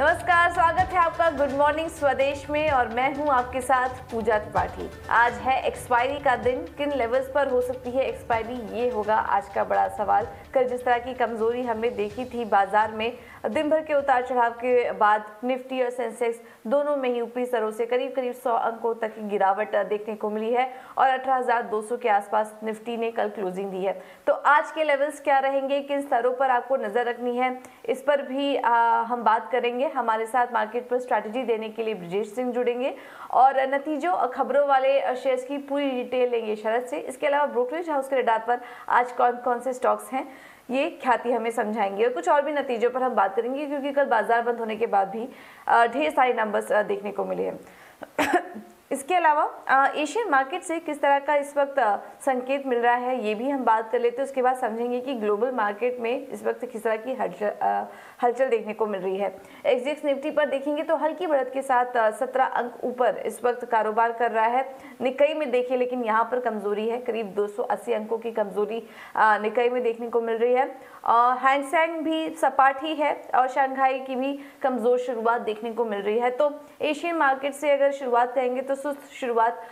नमस्कार स्वागत है आपका गुड मॉर्निंग स्वदेश में और मैं हूँ आपके साथ पूजा त्रिपाठी। आज है एक्सपायरी का दिन किन लेवल्स पर हो सकती है एक्सपायरी ये होगा आज का बड़ा सवाल। कल जिस तरह की कमज़ोरी हमने देखी थी बाज़ार में दिन भर के उतार चढ़ाव के बाद निफ्टी और सेंसेक्स दोनों में ही ऊपरी स्तरों से करीब करीब 100 अंकों तक की गिरावट देखने को मिली है और 18,200 के आसपास निफ्टी ने कल क्लोजिंग दी है। तो आज के लेवल्स क्या रहेंगे किन स्तरों पर आपको नज़र रखनी है इस पर भी आ, हम बात करेंगे। हमारे साथ मार्केट पर स्ट्रैटेजी देने के लिए ब्रजेश सिंह जुड़ेंगे और नतीजों खबरों वाले शेयर्स की पूरी डिटेल लेंगे शरद से। इसके अलावा ब्रोकरेज हाउस के रडार पर आज कौन कौन से स्टॉक्स हैं ये ख्याति हमें समझाएँगे। और कुछ और भी नतीजों पर हम बात करेंगे क्योंकि कल बाज़ार बंद होने के बाद भी ढेर सारे नंबर्स देखने को मिले हैं। इसके अलावा एशियन मार्केट से किस तरह का इस वक्त संकेत मिल रहा है, ये भी हम बात कर लेते हैं। उसके बाद समझेंगे कि ग्लोबल मार्केट में इस वक्त किस तरह की हलचल हलचल देखने को मिल रही है। एक्सजेक्स निफ्टी पर देखेंगे तो हल्की बढ़त के साथ सत्रह अंक ऊपर इस वक्त कारोबार कर रहा है। निकई में देखिए, लेकिन यहाँ पर कमज़ोरी है। करीब 280 अंकों की कमज़ोरी निकई में देखने को मिल रही है। हैंगसेंग भी सपाट ही है और शंघाई की भी कमज़ोर शुरुआत देखने को मिल रही है। तो एशियन मार्केट से अगर शुरुआत करेंगे तो सुस्त शुरुआत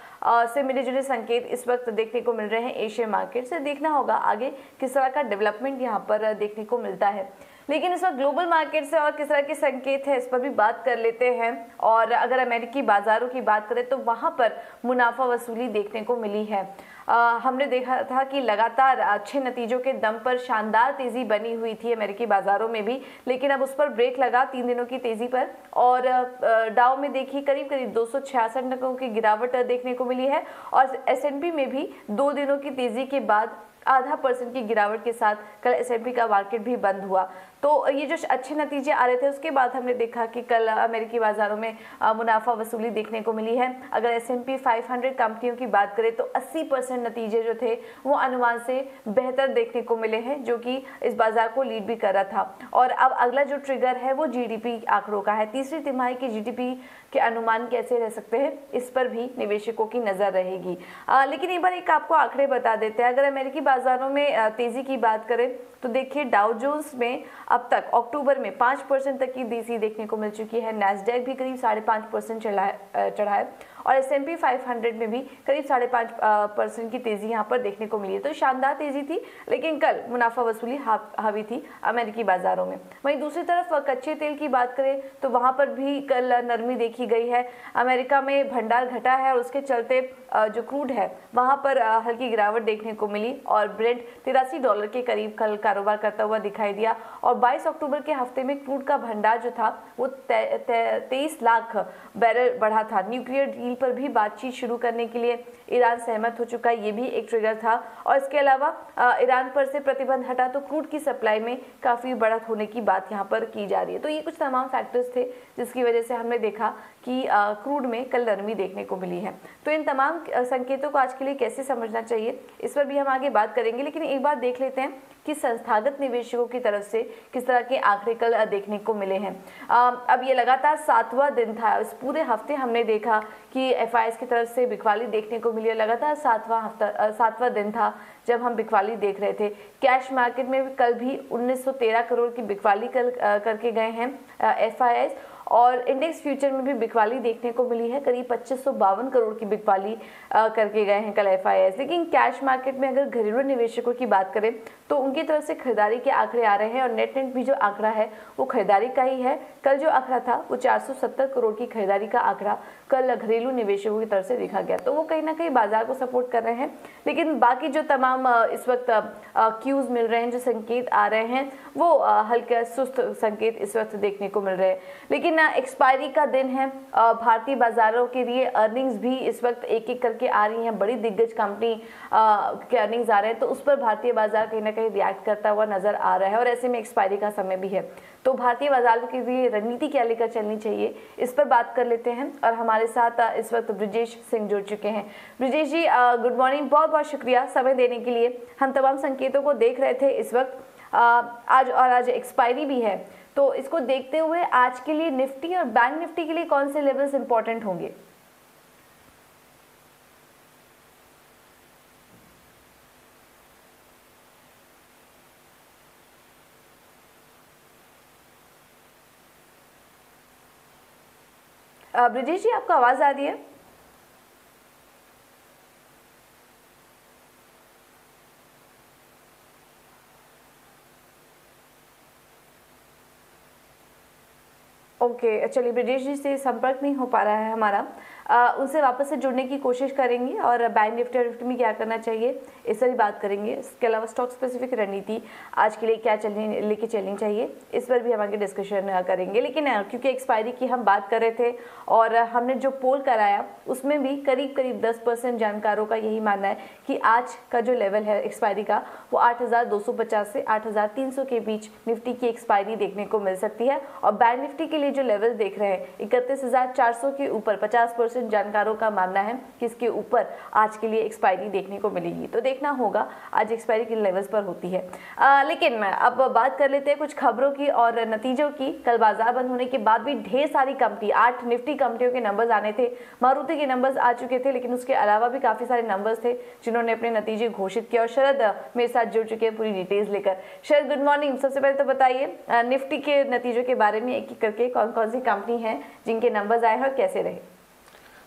से मिले जुले संकेत इस वक्त देखने को मिल रहे हैं एशियन मार्केट से। देखना होगा आगे किस तरह का डेवलपमेंट यहाँ पर देखने को मिलता है। लेकिन इस वक्त ग्लोबल मार्केट से और किस तरह के संकेत है इस पर भी बात कर लेते हैं। और अगर अमेरिकी बाजारों की बात करें तो वहाँ पर मुनाफा वसूली देखने को मिली है। हमने देखा था कि लगातार अच्छे नतीजों के दम पर शानदार तेज़ी बनी हुई थी अमेरिकी बाजारों में भी, लेकिन अब उस पर ब्रेक लगा तीन दिनों की तेज़ी पर। और डाउ में देखी करीब करीब दो सौ अंकों की गिरावट देखने को मिली है, और एसएनपी में भी दो दिनों की तेज़ी के बाद आधा परसेंट की गिरावट के साथ कल एस का मार्केट भी बंद हुआ। तो ये जो अच्छे नतीजे आ रहे थे, उसके बाद हमने देखा कि कल अमेरिकी बाजारों में मुनाफा वसूली देखने को मिली है। अगर एस एम पी कंपनियों की बात करें तो 80 परसेंट नतीजे जो थे, वो अनुमान से बेहतर देखने को मिले हैं, जो कि इस बाज़ार को लीड भी कर रहा था। और अब अगला जो ट्रिगर है, वो जीडीपी आंकड़ों का है। तीसरी तिमाही की जीडीपी के अनुमान कैसे रह सकते हैं, इस पर भी निवेशकों की नज़र रहेगी। लेकिन एक बार एक आपको आंकड़े बता देते हैं। अगर अमेरिकी बाजारों में तेज़ी की बात करें तो देखिए डाउ जोन्स में अब तक अक्टूबर में पाँच परसेंट तक की तेज़ी देखने को मिल चुकी है। नेस्डेक भी करीब साढ़े पाँच परसेंट चढ़ा है। और एस एम पी में भी करीब साढ़े पाँच परसेंट की तेज़ी यहाँ पर देखने को मिली है। तो शानदार तेज़ी थी, लेकिन कल मुनाफा वसूली हावी थी अमेरिकी बाजारों में। वहीं दूसरी तरफ़ कच्चे तेल की बात करें तो वहाँ पर भी कल नरमी देखी गई है। अमेरिका में भंडार घटा है और उसके चलते जो क्रूड है, वहाँ पर हल्की गिरावट देखने को मिली और ब्रेड तिरासी डॉलर के करीब कल कारोबार करता हुआ दिखाई दिया। और 22 अक्टूबर के हफ़्ते में क्रूड का भंडार जो था, वो तेईस लाख बैरल बढ़ा था। न्यूक्लियर डील पर भी बातचीत शुरू करने के लिए ईरान सहमत हो चुका है। ये भी एक ट्रिगर था। और इसके अलावा ईरान पर से प्रतिबंध हटा तो क्रूड की सप्लाई में काफ़ी बढ़त होने की बात यहाँ पर की जा रही है। तो ये कुछ तमाम फैक्टर्स थे जिसकी वजह से हमने देखा कि क्रूड में कल नरमी देखने को मिली है। तो इन तमाम संकेतों को आज के लिए कैसे समझना चाहिए, इस पर भी हम आगे बात करेंगे। लेकिन एक बार देख लेते हैं कि संस्थागत निवेशकों की तरफ़ से किस तरह के आंकड़े कल देखने को मिले हैं। अब ये लगातार सातवां दिन था। इस पूरे हफ़्ते हमने देखा कि एफ़ की तरफ़ से बिकवाली देखने को मिली है लगातार सातवां हफ़्ता सातवां दिन था जब हम बिकवाली देख रहे थे। कैश मार्केट में कल भी 1913 करोड़ की बिकवाली कल करके गए हैं एफ़ और इंडेक्स फ्यूचर में भी बिकवाली देखने को मिली है। करीब पच्चीस करोड़ की बिकवाली करके गए हैं कल एफ़ लेकिन कैश मार्केट में अगर घरेलू निवेशकों की बात करें तो उनकी तरफ़ से खरीदारी के आंकड़े आ रहे हैं और नेट नेट भी जो आंकड़ा है, वो खरीदारी का ही है। कल जो आंकड़ा था, वो 470 करोड़ की खरीदारी का आंकड़ा कल घरेलू निवेशकों की तरफ़ से देखा गया। तो वो कहीं ना कहीं बाज़ार को सपोर्ट कर रहे हैं। लेकिन बाकी जो तमाम इस वक्त क्यूज मिल रहे हैं, जो संकेत आ रहे हैं, वो हल्के, सुस्त संकेत इस वक्त देखने को मिल रहे हैं। लेकिन एक्सपायरी का दिन है भारतीय बाजारों के लिए अर्निंग्स भी इस वक्त एक एक करके आ रही हैं। बड़ी दिग्गज कंपनी के अर्निंग्स आ रहे हैं। तो उस पर भारतीय बाज़ार कहीं ना कहीं रिएक्ट करता हुआ नज़र आ रहा है और ऐसे में एक्सपायरी का समय भी है। तो भारतीय बाजारों के लिए रणनीति क्या लेकर चलनी चाहिए, इस पर बात कर लेते हैं और हमारे साथ इस वक्त ब्रिजेश सिंह जुड़ चुके हैं। ब्रिजेश जी गुड मॉर्निंग बहुत बहुत शुक्रिया समय देने के लिए। हम तमाम संकेतों को देख रहे थे इस वक्त। आज और आज एक्सपायरी भी है। तो इसको देखते हुए आज के लिए निफ्टी और बैंक निफ्टी के लिए कौन से लेवल्स इंपॉर्टेंट होंगे? ब्रिजेश जी, आपको आवाज़ आ रही है? ओके चलिए ब्रिजेश जी से संपर्क नहीं हो पा रहा है हमारा। आ, उनसे वापस से जुड़ने की कोशिश करेंगे और बैंक निफ्टी और निफ्टी में क्या करना चाहिए इस पर भी बात करेंगे। इसके अलावा स्टॉक स्पेसिफिक रणनीति आज के लिए क्या चलने लेके चलनी चाहिए इस पर भी हम आगे डिस्कशन करेंगे। लेकिन क्योंकि एक्सपायरी की हम बात कर रहे थे और हमने जो पोल कराया उसमें भी करीब करीब दस परसेंट जानकारों का यही मानना है कि आज का जो लेवल है एक्सपायरी का वो आठ हज़ार दो सौ पचास से आठ हज़ार तीन सौ के बीच निफ्टी की एक्सपायरी देखने को मिल सकती है। और बैंक निफ्टी के लिए जो लेवल देख रहे हैं इकतीस हज़ार चार सौ के ऊपर पचास परसेंट जानकारों का मानना है कि इसके ऊपर आज के लिए एक्सपायरी देखने को मिलेगी। तो देखना होगा आज एक्सपायरी किन लेवल्स पर होती है। आ, लेकिन अब बात कर लेते हैं कुछ खबरों की और नतीजों की। कल बाज़ार बंद होने के बाद भी ढेर सारी कंपनी आठ निफ्टी कंपनियों के नंबर्स आने थे। मारुति के नंबर्स आ चुके थे लेकिन उसके अलावा भी काफ़ी सारे नंबर्स थे जिन्होंने अपने नतीजे घोषित किए और शरद मेरे साथ जुड़ चुके हैं पूरी डिटेल्स लेकर। शरद गुड मॉर्निंग सबसे पहले तो बताइए निफ्टी के नतीजों के बारे में एक एक करके कौन कौन सी कंपनी है जिनके नंबर्स आए और कैसे रहे?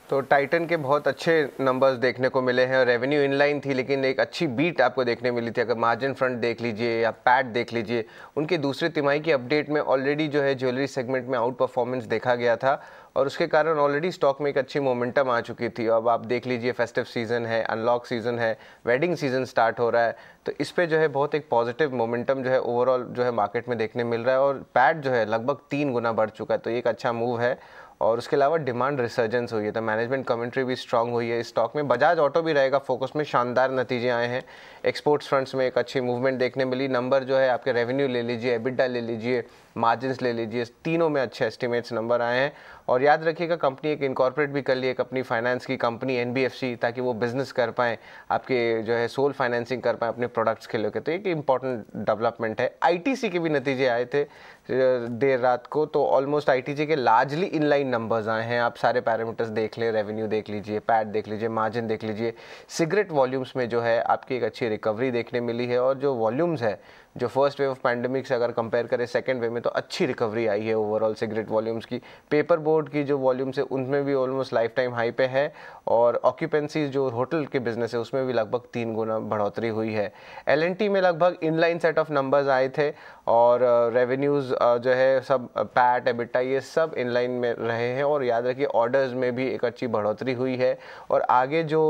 तो टाइटन के बहुत अच्छे नंबर्स देखने को मिले हैं और रेवेन्यू इनलाइन थी, लेकिन एक अच्छी बीट आपको देखने मिली थी। अगर मार्जिन फ्रंट देख लीजिए या पैट देख लीजिए, उनके दूसरे तिमाही की अपडेट में ऑलरेडी जो है ज्वेलरी सेगमेंट में आउट परफॉर्मेंस देखा गया था। और उसके कारण ऑलरेडी स्टॉक में एक अच्छी मोमेंटम आ चुकी थी। अब आप देख लीजिए फेस्टिव सीज़न है अनलॉक सीज़न है वेडिंग सीज़न स्टार्ट हो रहा है। तो इस पर जो है बहुत एक पॉजिटिव मोमेंटम जो है ओवरऑल जो है मार्केट में देखने मिल रहा है और पैड जो है लगभग तीन गुना बढ़ चुका है। तो एक अच्छा मूव है। और उसके अलावा डिमांड रिसर्जेंस हुई है तो मैनेजमेंट कमेंट्री भी स्ट्रांग हुई है। स्टॉक में बजाज ऑटो भी रहेगा फोकस में शानदार नतीजे आए हैं। एक्सपोर्ट्स फ्रंट्स में एक अच्छी मूवमेंट देखने मिली। नंबर जो है, आपके रेवेन्यू ले लीजिए एबिडा ले लीजिए मार्जिन ले लीजिए, तीनों में अच्छे एस्टिमेट्स नंबर आए हैं। और याद रखिएगा कंपनी एक इनकॉर्पोरेट भी कर ली, एक अपनी फाइनेंस की कंपनी एनबीएफसी ताकि वो बिज़नेस कर पाएँ, आपके जो है सोल फाइनेंसिंग कर पाएँ अपने प्रोडक्ट्स के लेकर तो एक इंपॉर्टेंट डेवलपमेंट है। आईटीसी के भी नतीजे आए थे। देर रात को तो ऑलमोस्ट आईटीजी के लार्जली इनलाइन नंबर्स आए हैं। आप सारे पैरामीटर्स देख लें रेवेन्यू देख लीजिए पैड देख लीजिए मार्जिन देख लीजिए। सिगरेट वॉल्यूम्स में जो है, आपकी एक अच्छी रिकवरी देखने मिली है और जो वॉल्यूम्स है जो फ़र्स्ट वेव ऑफ़ पैंडमिक से अगर कंपेयर करें सेकेंड वेव में तो अच्छी रिकवरी आई है ओवरऑल सिगरेट वॉल्यूम्स की। पेपर बोर्ड की जो वॉल्यूम्स है, उनमें भी ऑलमोस्ट लाइफ टाइम हाई पे है और ऑक्यूपेंसी जो होटल के बिज़नेस है, उसमें भी लगभग तीन गुना बढ़ोतरी हुई है। एल में लगभग इनलाइन सेट ऑफ़ नंबर्स आए थे और रेवेन्यूज़ जो है सब पैट एबिटा ये सब इनलाइन में रहे हैं और याद रखिए ऑर्डर्स में भी एक अच्छी बढ़ोतरी हुई है और आगे जो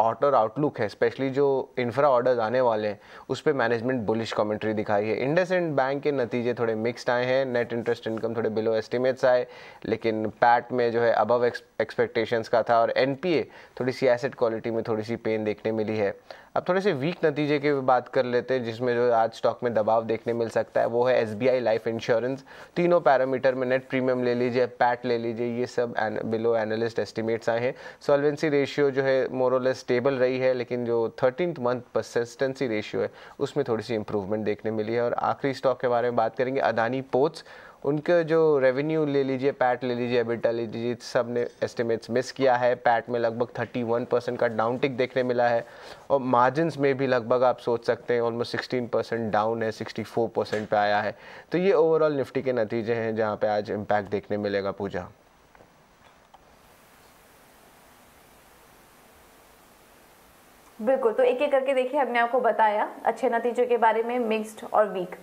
ऑर्डर आउटलुक है, स्पेशली जो इंफ्रा ऑर्डर्स आने वाले हैं, उस पर मैनेजमेंट बुलिश कमेंट्री दिखाई है। इंडस एंड बैंक के नतीजे थोड़े मिक्सड आए हैं नेट इंटरेस्ट इनकम थोड़े बिलो एस्टिमेट्स आए, लेकिन पैट में जो है अबव एक्सपेक्टेशंस का था, और एनपीए थोड़ी सी एसेट क्वालिटी में थोड़ी सी पेन देखने मिली है। अब थोड़े से वीक नतीजे की बात कर लेते हैं, जिसमें जो आज स्टॉक में दबाव देखने मिल सकता है, वो है एसबीआई लाइफ इंश्योरेंस तीनों पैरामीटर में नेट प्रीमियम ले लीजिए पैट ले लीजिए, ये सब बिलो एनालिस्ट एस्टिमेट्स आए हैं। सॉल्वेंसी रेशियो जो है मोरलेस स्टेबल रही है, लेकिन जो थर्टीन मंथ परसिस्टेंसी रेशियो है, उसमें थोड़ी सी इंप्रूवमेंट देखने मिली है। और आखिरी स्टॉक के बारे में बात करेंगे, अदानी पोर्ट्स। उनके जो रेवेन्यू ले लीजिए पैट ले लीजिए एबिटा ले लीजिए सबने एस्टिमेट्स मिस किया है। पैट में लगभग 31 परसेंट का डाउन टिक देखने मिला है। और मार्जिन में भी लगभग आप सोच सकते हैं ऑलमोस्ट 16 परसेंट डाउन है 64 परसेंट पे आया है। तो ये ओवरऑल निफ्टी के नतीजे हैं, जहाँ पे आज इम्पैक्ट देखने मिलेगा पूजा। बिल्कुल तो एक एक करके देखिए, हमने आपको बताया अच्छे नतीजों के बारे में मिक्स्ड और वीक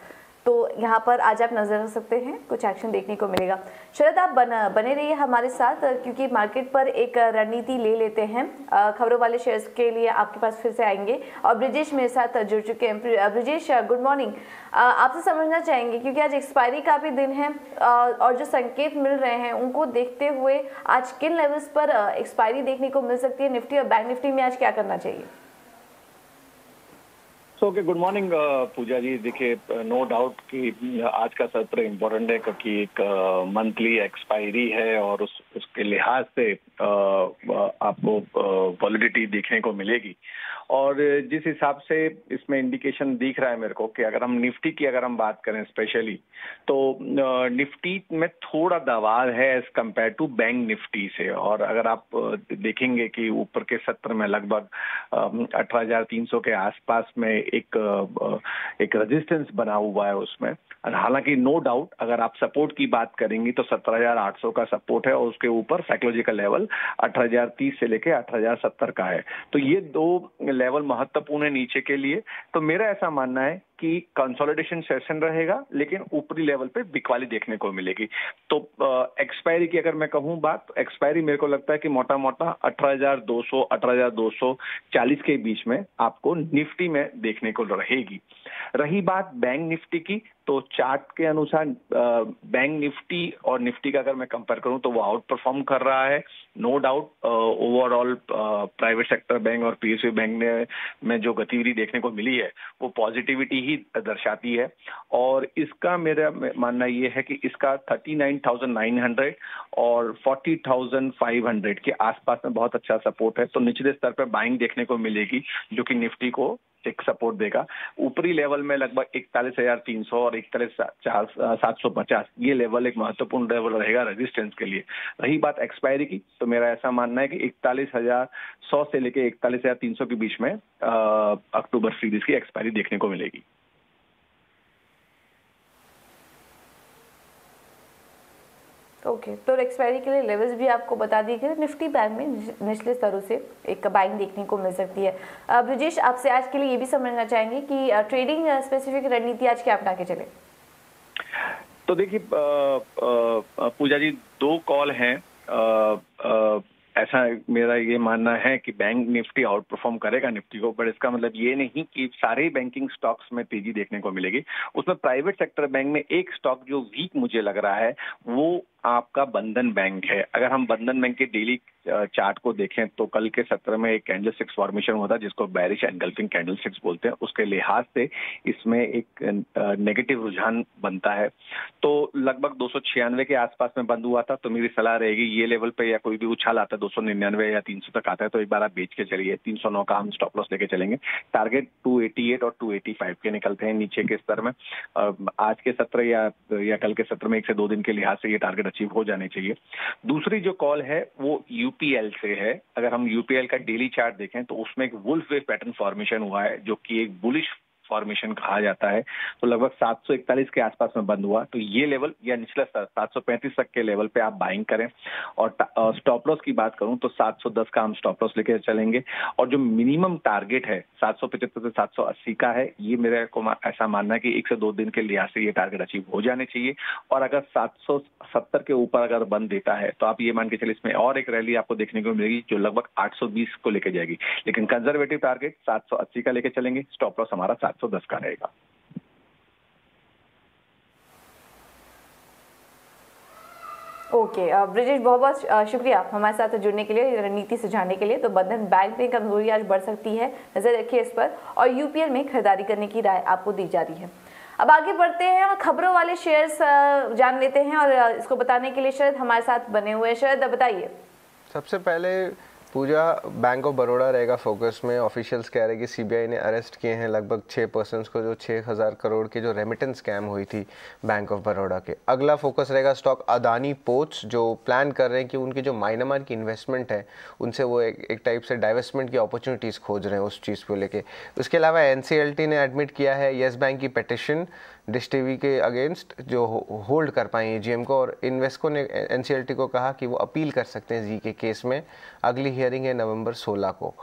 तो यहाँ पर आज आप नज़र रख सकते हैं कुछ एक्शन देखने को मिलेगा। शरद आप बन, बने रहिए हमारे साथ क्योंकि मार्केट पर एक रणनीति ले लेते हैं। खबरों वाले शेयर्स के लिए आपके पास फिर से आएँगे। और ब्रिजेश मेरे साथ जुड़ चुके हैं। ब्रिजेश गुड मॉर्निंग आपसे समझना चाहेंगे क्योंकि आज एक्सपायरी का भी दिन है और जो संकेत मिल रहे हैं उनको देखते हुए आज किन लेवल्स पर एक्सपायरी देखने को मिल सकती है? निफ्टी और बैंक निफ्टी में आज क्या करना चाहिए? So okay good morning Pooja ji देखिए नो डाउट कि आज का सत्र इम्पोर्टेंट है क्योंकि एक मंथली uh, एक्सपायरी है और उस उसके लिहाज से uh, आपको वॉलिडिटी देखने को मिलेगी और जिस हिसाब से इसमें इंडिकेशन दिख रहा है मेरे को कि अगर हम निफ्टी की अगर हम बात करें स्पेशली तो निफ्टी में थोड़ा दबाव है as compare to bank Nifty से। और अगर आप देखेंगे कि ऊपर के सत्र में लगभग अठारह के आसपास में एक एक रेजिस्टेंस बना हुआ है उसमें। हालाँकि नो डाउट अगर आप सपोर्ट की बात करेंगी तो सत्रह हज़ार आठ सौ का सपोर्ट है और उसके ऊपर साइकोलॉजिकल लेवल अठारह हज़ार तीस से लेके अठारह हज़ार सत्तर का है। तो ये दो लेवल महत्वपूर्ण है नीचे के लिए तो मेरा ऐसा मानना है कि कंसोलिडेशन सेशन रहेगा, लेकिन ऊपरी लेवल पे बिकवाली देखने को मिलेगी। तो एक्सपायरी की अगर मैं कहूँ बात तो एक्सपायरी मेरे को लगता है कि मोटा मोटा अठारह हज़ार दो सौ, अठारह हज़ार दो सौ चालीस के बीच में आपको निफ्टी में देखने को रहेगी। रही बात बैंक निफ्टी की तो चार्ट के अनुसार बैंक निफ्टी और निफ्टी का अगर मैं कंपेयर करूँ तो वो आउट परफॉर्म कर रहा है। No doubt overall private sector bank और पीएसयू बैंक ने, में जो गतिविधि देखने को मिली है, वो पॉजिटिविटी ही दर्शाती है। और इसका मेरा मानना ये है कि इसका 39,900 और 40,500 के आसपास में बहुत अच्छा सपोर्ट है। तो निचले स्तर पर बाइंग देखने को मिलेगी जो कि निफ्टी को एक सपोर्ट देगा। ऊपरी लेवल में लगभग इकतालीस हज़ार तीन सौ और इकतालीस सात सौ पचास ये लेवल एक महत्वपूर्ण लेवल रहेगा रेजिस्टेंस के लिए। रही बात एक्सपायरी की तो मेरा ऐसा मानना है कि इकतालीस हज़ार सौ से लेकर इकतालीस हज़ार तीन सौ के बीच में अक्टूबर सीरीज़ की एक्सपायरी देखने को मिलेगी। ओके तो एक्सपायरी के लिए लेवल्स भी आपको बता दिए गए। निफ्टी बैंक में निचले स्तरों से एक बाइंग देखने को मिल सकती है। ब्रजेश, आपसे आज के लिए ये भी समझना चाहेंगे कि ट्रेडिंग स्पेसिफिक रणनीति आज क्या अपना के चले। तो देखिए पूजा जी दो कॉल हैं। ऐसा मेरा ये मानना है कि बैंक निफ्टी आउट परफॉर्म करेगा निफ्टी को पर इसका मतलब ये नहीं कि सारे बैंकिंग स्टॉक्स में तेज़ी देखने को मिलेगी। उसमें प्राइवेट सेक्टर बैंक में एक स्टॉक जो वीक मुझे लग रहा है, वो आपका बंधन बैंक है। अगर हम बंधन बैंक के डेली चार्ट को देखें तो कल के सत्र में एक कैंडल सिक्स फॉर्मेशन हुआ था, जिसको बैरिश एनगल्फिंग कैंडल सिक्स बोलते हैं। उसके लिहाज से इसमें एक नेगेटिव रुझान बनता है। तो लगभग दो सौ छियानवे के आसपास में बंद हुआ था तो मेरी सलाह रहेगी, ये लेवल पे या कोई भी उछाल आता है, दो सौ निन्यानवे या तीन सौ तक आता है तो एक बार आप बेच के चलिए। तीन सौ नौ का हम स्टॉप लॉस लेके चलेंगे। टारगेट टू और टू के निकलते हैं नीचे के स्तर में। आज के सत्र या या कल के सत्र में एक से दो दिन के लिहाज से ये टारगेट अचीव हो जाने चाहिए। दूसरी जो कॉल है, वो यूपीएल से है। अगर हम यूपीएल का डेली चार्ट देखें तो उसमें एक वुल्फ वेव पैटर्न फॉर्मेशन हुआ है, जो कि एक बुलिश फॉर्मेशन कहा जाता है तो लगभग 741 के आसपास में बंद हुआ। तो ये लेवल या निचला स्तर 735 तक के लेवल पे आप बाइंग करें। और स्टॉप लॉस की बात करूँ तो 710 का हम स्टॉप लॉस लेके चलेंगे। और जो मिनिमम टारगेट है 775 से 780 का है, ये मेरे को ऐसा मानना है कि एक से दो दिन के लिहाज से ये टारगेट अचीव हो जाने चाहिए। और अगर सात सौ सत्तर के ऊपर अगर बंद देता है तो आप ये मान के चलिए, इसमें और एक रैली आपको देखने को मिलेगी, जो लगभग 820 को लेके जाएगी। लेकिन कंजर्वेटिव टारगेट 780 का लेके चलेंगे स्टॉप लॉस हमारा सात 710 का रहेगा ओके okay, ब्रिजेश बहुत बहुत शुक्रिया हमारे साथ जुड़ने के लिए रणनीति सुझाने के लिए। तो बंधन बैंक में कमज़ोरी आज बढ़ सकती है। नज़र रखिए इस पर। और यूपीएल में खरीदारी करने की राय आपको दी जा रही है। अब आगे बढ़ते हैं और खबरों वाले शेयर्स जान लेते हैं। और इसको बताने के लिए शरद हमारे साथ बने हुए हैं। शरद बताइए। सबसे पहले पूजा बैंक ऑफ़ बड़ौदा रहेगा फोकस में। ऑफिशियल्स कह रहे हैं कि सीबीआई ने अरेस्ट किए हैं लगभग छः पर्सनस को, जो छः हज़ार करोड़ की जो रेमिटेंस स्कैम हुई थी बैंक ऑफ़ बड़ौदा के। अगला फोकस रहेगा स्टॉक अदानी पोर्ट्स जो प्लान कर रहे हैं कि उनकी जो माइनमार की इन्वेस्टमेंट है, उनसे वो एक एक टाइप से डाइवेस्टमेंट की अपॉर्चुनिटीज़ खोज रहे हैं उस चीज़ को लेके। उसके अलावा एनसीएलटी ने एडमिट किया है येस बैंक की पटिशन डिश टीवी के अगेंस्ट जो होल्ड कर पाए जीएम को और इन्वेस्को ने एनसीएलटी को कहा कि वो अपील कर सकते हैं जी के केस में अगली हियरिंग है नवंबर 16 को।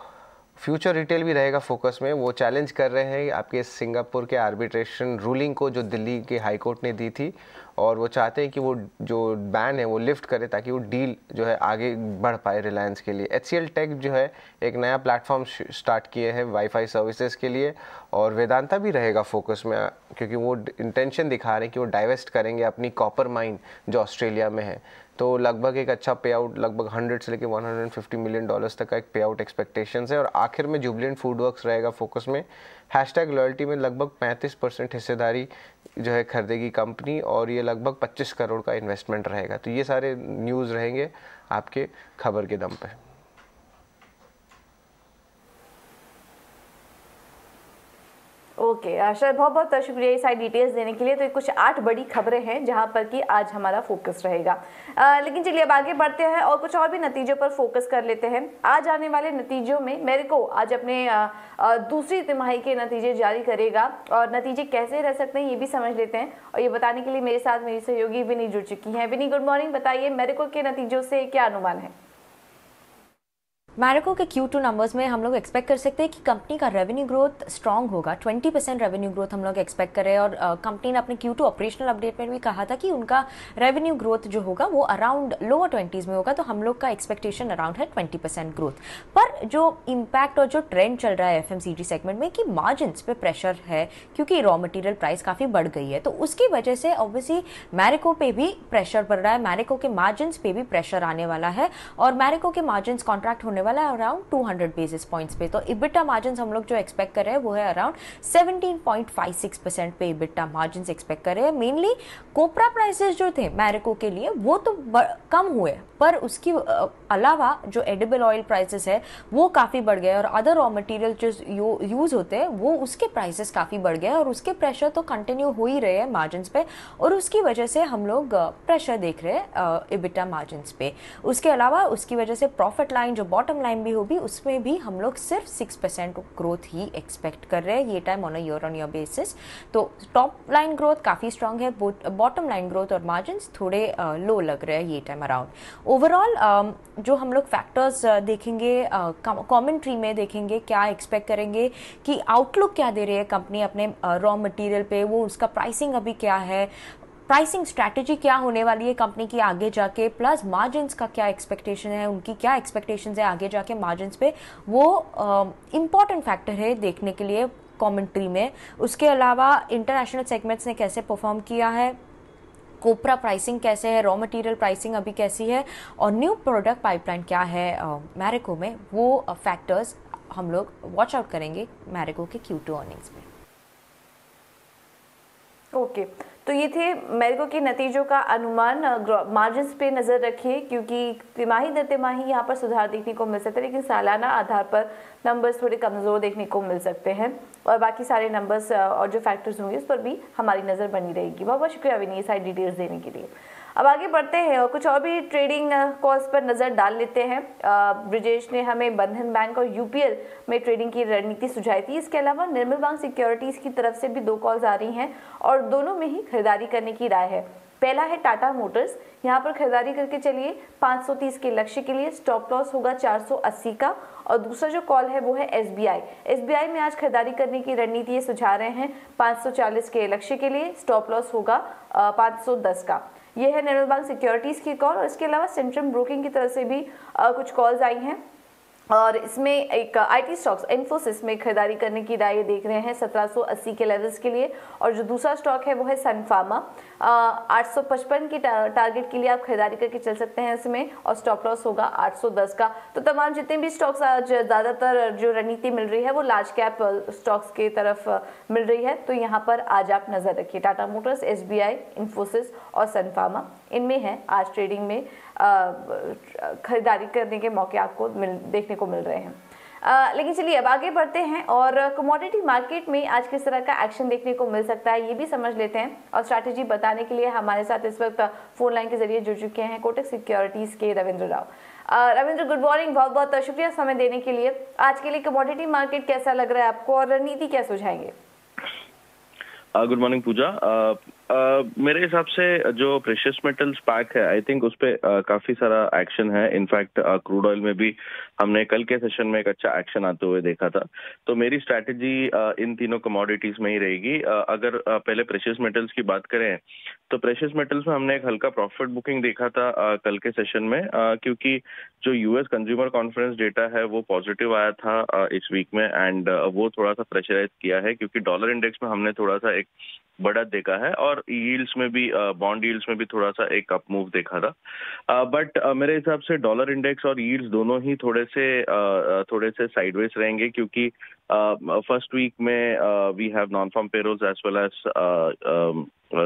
फ्यूचर रिटेल भी रहेगा फोकस में। वो चैलेंज कर रहे हैं आपके सिंगापुर के आर्बिट्रेशन रूलिंग को जो दिल्ली के हाई कोर्ट ने दी थी। और वो चाहते हैं कि वो जो बैन है वो लिफ्ट करे ताकि वो डील जो है आगे बढ़ पाए रिलायंस के लिए। एचसीएल टेक जो है एक नया प्लेटफॉर्म स्टार्ट किए हैं वाईफाई सर्विसेज़ के लिए और वेदांता भी रहेगा फोकस में, क्योंकि वो इंटेंशन दिखा रहे हैं कि वो डाइवेस्ट करेंगे अपनी कॉपर माइन जो ऑस्ट्रेलिया में है। तो लगभग एक अच्छा पे आउट लगभग 100 से लेकर 150 मिलियन डॉलर्स तक का एक पे आउट एक्सपेक्टेशन है और आखिर में जुबलेंट फ़ूड वर्क्स रहेगा फोकस में। हैशटैग लॉयल्टी में लगभग 35 परसेंट हिस्सेदारी जो है खरीदेगी कंपनी और ये लगभग 25 करोड़ का इन्वेस्टमेंट रहेगा। तो ये सारे न्यूज़ रहेंगे आपके खबर के दम पर ओके शरद बहुत बहुत शुक्रिया ये सारी डिटेल्स देने के लिए। तो कुछ आठ बड़ी खबरें हैं जहाँ पर कि आज हमारा फोकस रहेगा। आ, लेकिन चलिए अब आगे बढ़ते हैं और कुछ और भी नतीजों पर फोकस कर लेते हैं। आज आने वाले नतीजों में मेरे को आज अपने आ, आ, दूसरी तिमाही के नतीजे जारी करेगा और नतीजे कैसे रह सकते हैं ये भी समझ लेते हैं। और ये बताने के लिए मेरे साथ मेरी सहयोगी विनी जुड़ चुकी हैं। विनी गुड मॉर्निंग बताइए मेरे के नतीजों से क्या अनुमान है? मैरिको के Q2 नंबर्स में हम लोग एक्सपेक्ट कर सकते हैं कि कंपनी का रेवेन्यू ग्रोथ स्ट्रांग होगा। 20 परसेंट रेवेन्यू ग्रोथ हम लोग एक्सपेक्ट कर और कंपनी uh, ने अपने Q2 ऑपरेशनल अपडेट में भी कहा था कि उनका रेवेन्यू ग्रोथ जो होगा वो अराउंड लोअर ट्वेंटीज़ में होगा तो हम लोग का एक्सपेक्टेशन अराउंड है 20 परसेंट ग्रोथ पर जो इम्पैक्ट और जो ट्रेंड चल रहा है एफ़ सेगमेंट में कि मार्जिनस पे प्रेशर है क्योंकि रॉ मटीरियल प्राइस काफ़ी बढ़ गई है तो उसकी वजह से ऑब्वियसली मैरिको पे भी प्रेशर पड़ रहा है मैरिको के मार्जिनस पे भी प्रेशर आने वाला है और मैरिको के मार्जिनस कॉन्ट्रैक्ट होने वाला है अराउंड 200 बेसिस पॉइंट्स पे। तो इबिटा मार्जिन हम लोग जो एक्सपेक्ट कर रहे हैं, वो है अराउंड 17.56 परसेंट पे इबिटा मार्जिन एक्सपेक्ट कर रहे हैं। मेनली कोपरा प्राइसेस जो थे मैरिको के लिए, वो तो कम हुए, पर उसकी अलावा जो एडिबल ऑयल प्राइसेस है, वो काफ़ी बढ़ गए और अदर रॉ मटेरियल जो यूज़ होते हैं, वो उसके प्राइसेस काफ़ी बढ़ गए और उसके प्रेशर तो कंटिन्यू हो ही रहे हैं मार्जिन पे और उसकी वजह से हम लोग प्रेशर देख रहे हैं इबिटा मार्जिन पे। उसके अलावा उसकी वजह से प्रॉफिट लाइन जो बॉटम लाइन भी होगी, उसमें भी हम लोग सिर्फ़ सिक्स परसेंट ग्रोथ ही एक्सपेक्ट कर रहे हैं, ये time on a year on year basis तो टॉप लाइन ग्रोथ काफ़ी स्ट्रांग है बॉटम लाइन ग्रोथ और मार्जिन थोड़े लो लग रहे हैं ये टाइम अराउंड ओवरऑल जो हम लोग फैक्टर्स देखेंगे कमेंट्री में देखेंगे, क्या एक्सपेक्ट करेंगे, कि आउटलुक क्या दे रही है कंपनी अपने रॉ मटेरियल पे, वो उसका प्राइसिंग अभी क्या है प्राइसिंग स्ट्रैटेजी क्या होने वाली है कंपनी की आगे जाके? प्लस मार्जिन का क्या एक्सपेक्टेशन है? उनकी क्या एक्सपेक्टेशन है आगे जाके मार्जिन पे? वो इंपॉर्टेंट uh, फैक्टर है देखने के लिए कमेंट्री में। उसके अलावा इंटरनेशनल सेगमेंट्स ने कैसे परफॉर्म किया है? कोपरा प्राइसिंग कैसे है? रॉ मटेरियल प्राइसिंग अभी कैसी है? और न्यू प्रोडक्ट पाइपलाइन क्या है? मैरिको uh, में वो फैक्टर्स uh, हम लोग वॉच आउट करेंगे मैरिको के क्यू टू अर्निंग्स में। Okay okay. तो ये थे मेरिको के नतीजों का अनुमान। मार्जिन पे नज़र रखिए, क्योंकि तिमाही दर तिमाही यहाँ पर सुधार देखने को मिल सकता है, लेकिन सालाना आधार पर नंबर्स थोड़े कमज़ोर देखने को मिल सकते हैं। और बाकी सारे नंबर्स और जो फैक्टर्स होंगे उस पर भी हमारी नज़र बनी रहेगी। बहुत बहुत शुक्रिया विनी सारी डिटेल्स देने के लिए। अब आगे बढ़ते हैं और कुछ और भी ट्रेडिंग कॉल्स पर नज़र डाल लेते हैं। ब्रिजेश ने हमें बंधन बैंक और यूपीएल में ट्रेडिंग की रणनीति सुझाई थी। इसके अलावा निर्मल बैंक सिक्योरिटीज़ की तरफ़ से भी दो कॉल्स आ रही हैं और दोनों में ही खरीदारी करने की राय है। पहला है टाटा मोटर्स यहाँ पर खरीदारी करके चलिए 530 के लक्ष्य के लिए स्टॉप लॉस होगा 480 का और दूसरा जो कॉल है वो है एस बी में आज खरीदारी करने की रणनीति ये सुझा रहे हैं। 540 के लक्ष्य के लिए स्टॉप लॉस होगा 510 का। ये है नेरल सिक्योरिटीज़ की कॉल और इसके अलावा सेंट्रम ब्रोकिंग की तरफ़ से भी कुछ कॉल्स आई हैं। और इसमें एक आईटी स्टॉक्स इन्फोसिस में खरीदारी करने की राय देख रहे हैं 1780 के लेवल्स के लिए। और जो दूसरा स्टॉक है, वो है सनफार्मा आठ सौ पचपन की टारगेट के लिए आप खरीदारी करके चल सकते हैं इसमें और स्टॉप लॉस होगा 810 का। तो तमाम जितने भी स्टॉक्स आज ज़्यादातर जो रणनीति मिल रही है, वो लार्ज कैप स्टॉक्स की तरफ़ मिल रही है। तो यहाँ पर आज आप नज़र रखिए टाटा मोटर्स एस इन्फोसिस और सनफार्मा इनमें है आज ट्रेडिंग में खरीदारी करने के मौके आपको मिल देखने को मिल रहे हैं। आ, लेकिन चलिए अब आगे बढ़ते हैं और कमोडिटी मार्केट में आज किस तरह का एक्शन देखने को मिल सकता है ये भी समझ लेते हैं। और स्ट्रैटेजी बताने के लिए हमारे साथ इस वक्त फ़ोन लाइन के ज़रिए जुड़ चुके हैं कोटक सिक्योरिटीज के रविंद्र राव। रविंद्र गुड मॉर्निंग बहुत बहुत शुक्रिया समय देने के लिए। आज के लिए कमोडिटी मार्केट कैसा लग रहा है आपको और रणनीति क्या सुझाएँगे? गुड मॉर्निंग पूजा। मेरे हिसाब से जो प्रेशियस मेटल्स पैक है आई थिंक उस पर काफ़ी सारा एक्शन है. इनफैक्ट क्रूड ऑयल में भी हमने कल के सेशन में एक अच्छा एक्शन आते हुए देखा था. तो मेरी स्ट्रैटेजी इन तीनों कमोडिटीज में ही रहेगी. अगर पहले प्रेशियस मेटल्स की बात करें तो प्रेशियस मेटल्स में हमने एक हल्का प्रॉफिट बुकिंग देखा था कल के सेशन में. क्योंकि जो यूएस कंज्यूमर कॉन्फ्रेंस डेटा है, वो पॉजिटिव आया था इस वीक में. एंड वो थोड़ा सा प्रेशराइज किया है, क्योंकि डॉलर इंडेक्स में हमने थोड़ा सा एक बढ़त देखा है और यील्ड्स में भी बॉन्ड यील्ड्स में भी थोड़ा सा एक अप मूव देखा था। बट मेरे हिसाब से डॉलर इंडेक्स और यील्ड्स दोनों ही थोड़े से थोड़े से साइडवेज रहेंगे क्योंकि फ़र्स्ट वीक में we have non farm payrolls as well as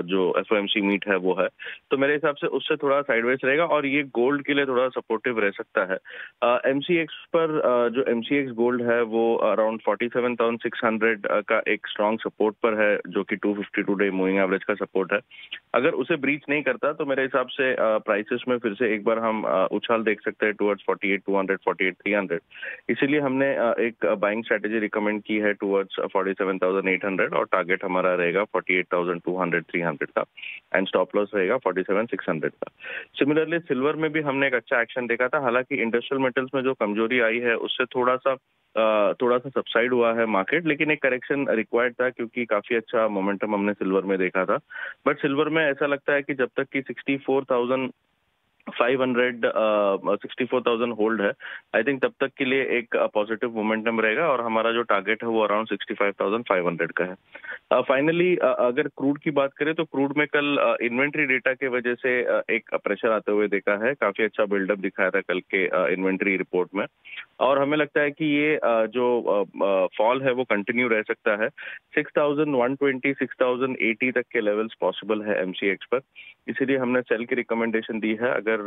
जो एफओएमसी मीट है वो है। तो मेरे हिसाब से उससे थोड़ा साइडवेज रहेगा और ये गोल्ड के लिए थोड़ा सपोर्टिव रह सकता है। एमसीएक्स पर uh, जो एमसीएक्स गोल्ड है वो around forty seven thousand six hundred का एक स्ट्रॉन्ग सपोर्ट पर है जो कि two fifty two day moving average का सपोर्ट है। अगर उसे ब्रीच नहीं करता तो मेरे हिसाब से प्राइसेस uh, में फिर से एक बार हम उछाल देख सकते हैं towards forty eight two hundred forty eight three hundred इसीलिए हमने एक बाइंग स्ट्रेटेजी रिकमेंड की है towards forty seven thousand eight hundred और टारगेट हमारा रहेगा forty eight thousand two hundred three hundred का एंड स्टॉप लॉस रहेगा फोर्टी सेवन सिक्स हंड्रेड का। सिमिलरली सिल्वर में भी हमने एक अच्छा एक्शन देखा था। हालाँकि इंडस्ट्रियल मेटल्स में जो कमज़ोरी आई है, उससे थोड़ा सा थोड़ा सा सबसाइड हुआ है मार्केट लेकिन एक करेक्शन रिक्वायर्ड था क्योंकि काफ़ी अच्छा मोमेंटम हमने सिल्वर में देखा था। बट सिल्वर में ऐसा लगता है कि जब तक कि sixty four thousand five hundred sixty four thousand hold है। आई थिंक तब तक के लिए एक पॉजिटिव uh, मोमेंटम रहेगा और हमारा जो टारगेट है वो around sixty five thousand five hundred का है। फाइनली uh, uh, अगर क्रूड की बात करें तो क्रूड में कल इन्वेंट्री uh, डेटा की वजह से uh, एक प्रेशर आते हुए देखा है। काफ़ी अच्छा बिल्डअप दिखाया था कल के इन्वेंट्री uh, रिपोर्ट में। और हमें लगता है कि ये जो फॉल है वो कंटिन्यू रह सकता है। Six thousand one twenty six thousand eighty तक के लेवल्स पॉसिबल है एमसीएक्स पर। इसीलिए हमने सेल की रिकमेंडेशन दी है। अगर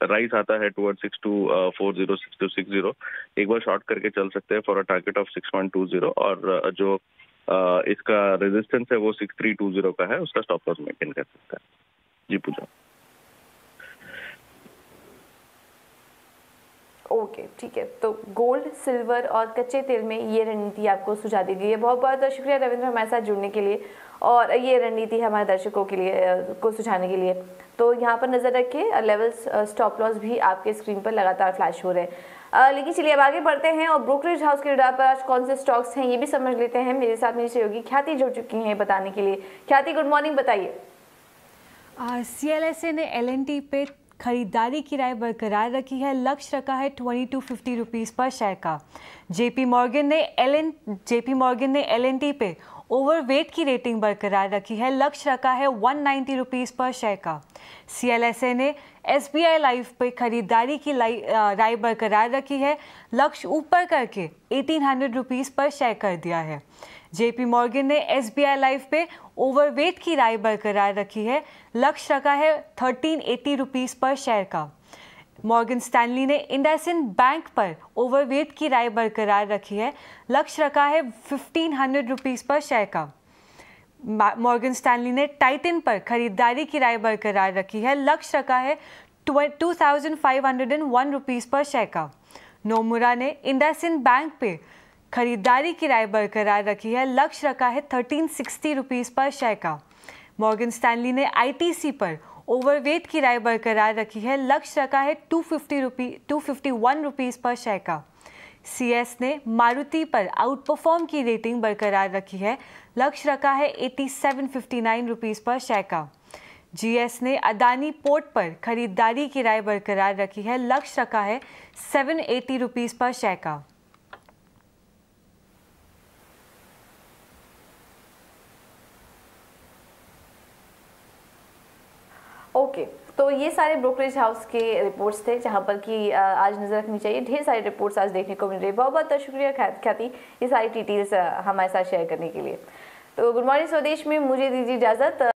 राइस आता है toward six two four zero six two six zero एक बार शॉर्ट करके चल सकते हैं for a target of six one two zero और जो इसका रेजिस्टेंस है वो सिक्स थ्री टू ज़ीरो का है, उसका स्टॉप लॉस मेंटेन कर सकता है। जी पूजा। ओके ठीक है। तो गोल्ड सिल्वर और कच्चे तेल में ये रणनीति आपको सुझा दी गई है। बहुत बहुत शुक्रिया रविंद्र हमारे साथ जुड़ने के लिए और ये रणनीति हमारे दर्शकों के लिए को सुझाने के लिए। तो यहाँ पर नज़र रखिए लेवल्स स्टॉप लॉस भी आपके स्क्रीन पर लगातार फ्लैश हो रहे हैं। लेकिन चलिए अब आगे बढ़ते हैं और ब्रोकरेज हाउस के रडार पर आज कौन से स्टॉक्स हैं ये भी समझ लेते हैं। मेरे साथ मेरी सहयोगी ख्याति जुड़ चुकी हैं बताने के लिए। ख्याति गुड मॉर्निंग बताइए। सी एल एस ए ने एल एन टी पे खरीदारी की राय बरकरार रखी है। लक्ष्य रखा है ट्वेंटी टू फिफ्टी रुपीज़ पर शेयर का। जेपी मॉर्गन ने एल एन जेपी मॉर्गन ने एल एन टी पे ओवरवेट की रेटिंग बरकरार रखी है। लक्ष्य रखा है वन नाइन्टी रुपीज़ पर शेयर का। सी एल एस ए ने एस बी आई लाइफ पर खरीदारी की राय बरकरार रखी है। लक्ष्य ऊपर करके एटीन हंड्रेड रुपीज़ पर शेयर कर दिया है। जेपी मॉर्गन ने एस बी आई लाइफ पे ओवरवेट की राय बरकरार रखी है। लक्ष्य रखा है थर्टीन एटी रुपीज़ पर शेयर का। मॉर्गन स्टैनली ने इंडसिन बैंक पर ओवरवेट की राय बरकरार रखी है। लक्ष्य रखा है फिफ्टीन हंड्रेड रुपीज़ पर शेयर का। मॉर्गन स्टैनली ने टाइटन पर खरीदारी की राय बरकरार रखी है। लक्ष्य रखा है two thousand five hundred and one rupees पर शेयर का। नोमुरा ने इंडसिन बैंक पे खरीदारी की राय बरकरार रखी है। लक्ष्य रखा है थर्टीन सिक्सटी रुपीज़ पर शेयर का। मॉर्गन स्टैनली ने आईटीसी पर ओवरवेट की राय बरकरार रखी है। लक्ष्य रखा है two fifty rupee two fifty one rupees पर शेयर का। सी एस ने मारुति पर आउट परफॉर्म की रेटिंग बरकरार रखी है। लक्ष्य रखा है eighty seven fifty nine rupees पर शेयर का। जीएस ने अदानी पोर्ट पर खरीदारी की राय बरकरार रखी है। लक्ष्य रखा है सेवन एटी रुपीज़ पर शेयर का ओके तो ये सारे ब्रोकरेज हाउस के रिपोर्ट्स थे, जहाँ पर कि आज नज़र रखनी चाहिए। ढेर सारे रिपोर्ट्स आज देखने को मिल रही है। बहुत बहुत शुक्रिया ख्याति, ये सारी डिटेल्स हमारे साथ शेयर करने के लिए। तो गुड मॉर्निंग स्वदेश में, मुझे दीजिए इजाज़त।